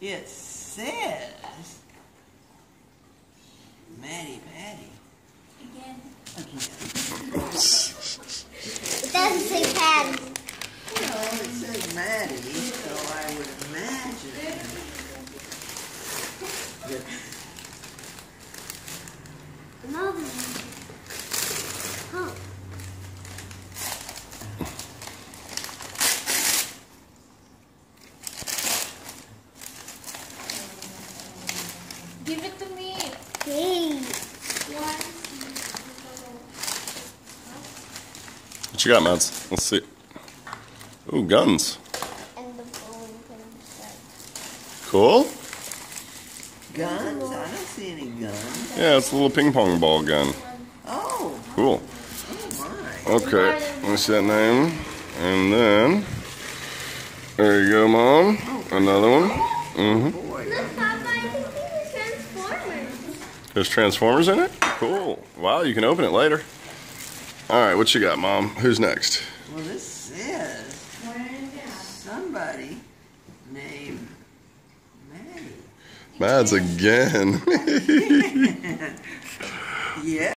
It says Maddie Patty. Again. Again. It doesn't say Patty. Well, it says Maddie, so I would imagine that Give it to me. Hey. What you got, Mads? Let's see. Ooh, guns. And the bowling pin. Cool. guns. I don't see any guns. Yeah, it's a little ping pong ball gun. Oh, Cool. oh my. Okay, let me see that name. And then, there you go, Mom. Another one. Mm-hmm. There's Transformers in it? Cool. Wow, you can open it later. All right, what you got, Mom? Who's next? Well, this says somebody named Maddie. Mads again. Yeah.